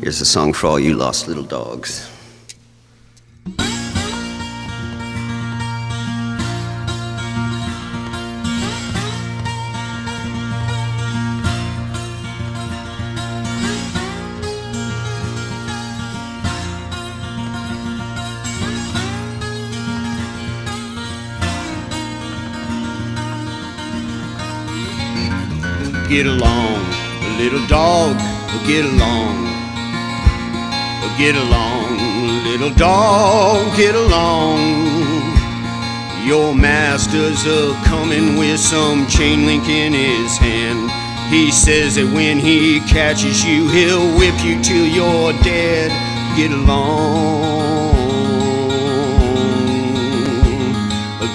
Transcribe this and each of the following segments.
Here's a song for all you lost little dogs. Get along, little dog, get along. Get along, little dog, get along. Your master's a coming with some chain link in his hand. He says that when he catches you, he'll whip you till you're dead. Get along,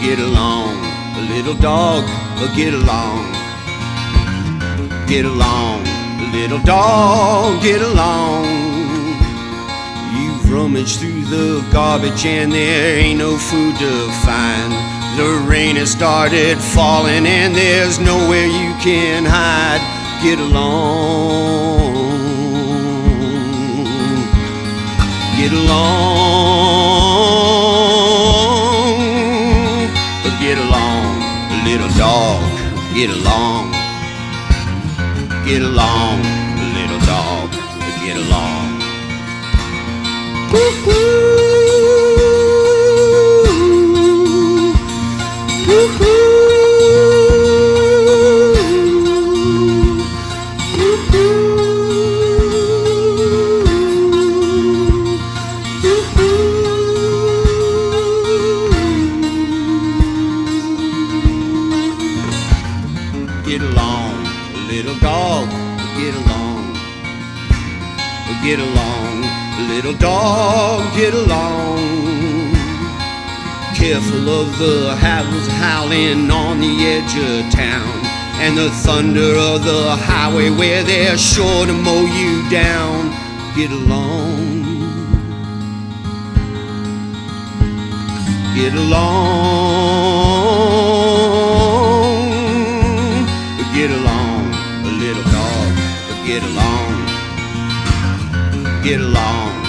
get along, little dog, get along. Get along, little dog, get along. You've through the garbage and there ain't no food to find. The rain has started falling and there's nowhere you can hide. Get along, get along, get along, little dog, get along. Get along, little dog, get along. Get along, little dog, get along. Get along, little dog, get along. Careful of the hounds howling on the edge of town. And the thunder of the highway where they're sure to mow you down. Get along. Get along. Get along, little dog. Get along. Get along.